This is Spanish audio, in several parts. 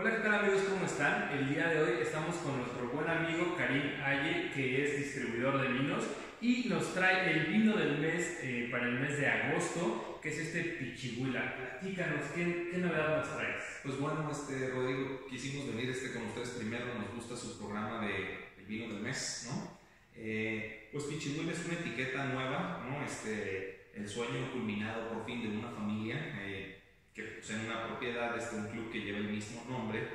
Hola, ¿qué tal amigos? ¿Cómo están? El día de hoy estamos con nuestro buen amigo Karim Aye, que es distribuidor de vinos y nos trae el vino del mes eh, para el mes de agosto, que es este Pichihuila. Platícanos, ¿qué, qué novedad nos traes? Pues bueno, este, Rodrigo, quisimos venir este, con ustedes primero, nos gusta su programa de vino del mes, ¿no? Eh, pues Pichihuila es una etiqueta nueva, ¿no? Este, el sueño culminado por fin de una familia. Eh, que poseen una propiedad, este, un club que lleva el mismo nombre.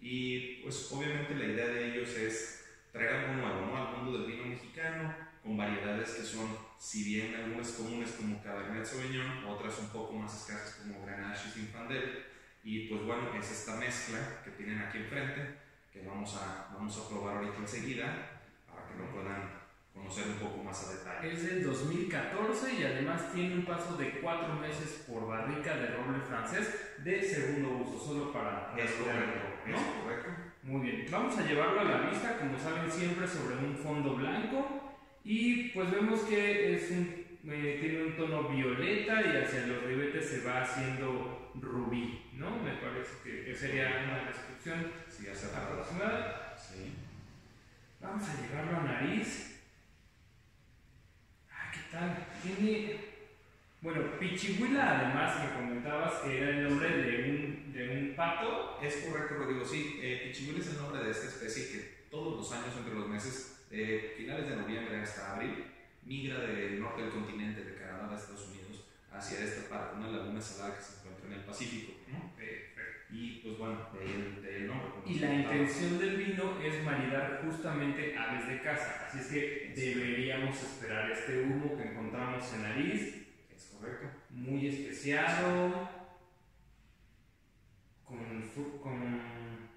Y pues obviamente la idea de ellos es traer algo nuevo ¿no? al mundo del vino mexicano, con variedades que son, si bien algunas comunes como Cabernet Sauvignon, otras un poco más escasas como Grenache y Zinfandel. Y pues bueno, es esta mezcla que tienen aquí enfrente, que vamos a, vamos a probar ahorita enseguida, para que lo puedan conocer un poco más a detalle. Es del 2014 y además tiene un paso de cuatro meses por barrica de roble francés de segundo uso, solo para... Es correcto, ¿no? es correcto. Muy bien, vamos a llevarlo a la vista, como saben siempre, sobre un fondo blanco y pues vemos que es un, eh, tiene un tono violeta y hacia los ribetes se va haciendo rubí, ¿no? Me parece que, sería una descripción Sí, aproximada. Sí. Vamos a llevarlo a nariz. Bueno, Pichihuila, además, me comentabas que era el nombre de un, de un pato. Es correcto, Rodrigo. Sí, eh, Pichihuila es el nombre de esta especie que todos los años, entre los meses de finales de noviembre hasta abril, migra del norte del continente, de Canadá a Estados Unidos, hacia esta parte, una laguna salada que se encuentra en el Pacífico. ¿no? Y pues bueno, de ahí de ahí el nombre. Y la intención del vino es maridar justamente aves de casa. Así es que deberíamos esperar este humo que encontramos en nariz, Es correcto. muy especiado, con, fru- con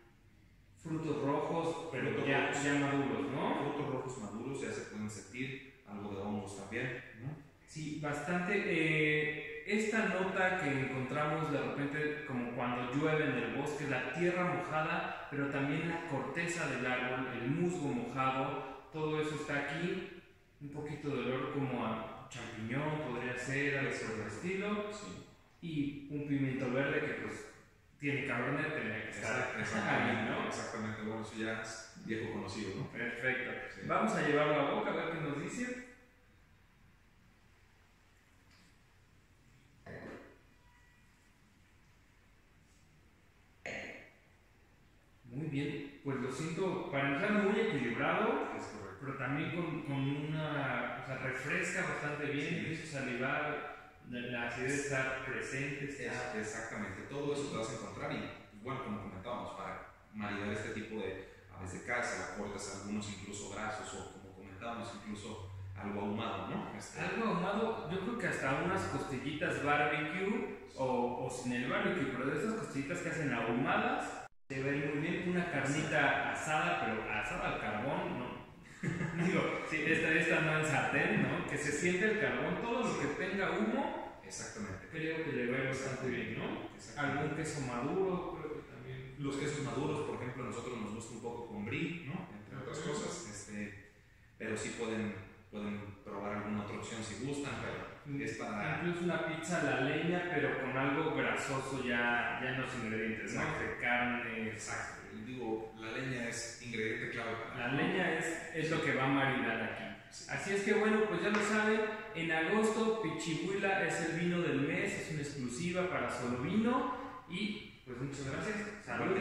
frutos rojos, pero Frutos ya, rojos. ya maduros, ¿no? Frutos rojos maduros ya se pueden sentir, algo de hongos también. ¿no? Sí, bastante. eh, esta nota que encontramos de repente, como cuando llueve en el bosque, la tierra mojada, pero también la corteza del árbol, el musgo mojado, todo eso está aquí. Un poquito de olor como a champiñón, podría ser, algo por el estilo. Sí. Y un pimiento verde que, pues, tiene cabernet, tenía que estar ahí, Exactamente, ¿no? exactamente. Bueno, eso ya es viejo conocido, ¿no? Perfecto. Sí. Vamos a llevarlo a la boca a ver qué nos dice. Muy bien, pues lo siento, para empezar muy equilibrado, Es correcto. pero también con, con una, o sea, refresca bastante bien, Sí. empiezo a salivar, la, acidez está presente, está... Es- exactamente, todo eso te vas a encontrar y, bueno, como comentábamos, para maridar este tipo de aves de casa, cortas algunos incluso grasos o como comentábamos, incluso algo ahumado, ¿no? Este, Algo ahumado, yo creo que hasta unas costillitas barbecue o, o sin el barbecue, pero de esas costillitas que hacen ahumadas, se ven muy bien. Una carnita asada, pero asada al carbón, ¿no? Digo, sí, esta, esta no en sartén, ¿no? Que se siente el carbón, todo lo que tenga humo, exactamente. creo que le va bastante bien, ¿no? Algún queso maduro, creo que también. Los quesos maduros, por ejemplo, a nosotros nos gusta un poco con brie, ¿no? Entre otras cosas, este, pero sí pueden, pueden probar alguna otra opción si gustan, pero es para... Incluso una pizza a la leña, pero con algo grasoso ya, ya en los ingredientes, ¿no? De carne, Exacto, digo, la leña es ingrediente clave para... La leña es, es lo que va a marinar aquí. Así es que bueno, pues ya lo saben, en agosto Pichihuila es el vino del mes, es una exclusiva para solo vino y pues muchas gracias. Salud.